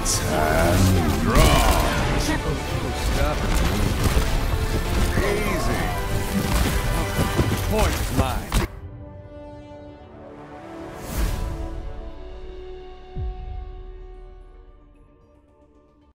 Lights and uh, draw. Stop it. Easy. Point.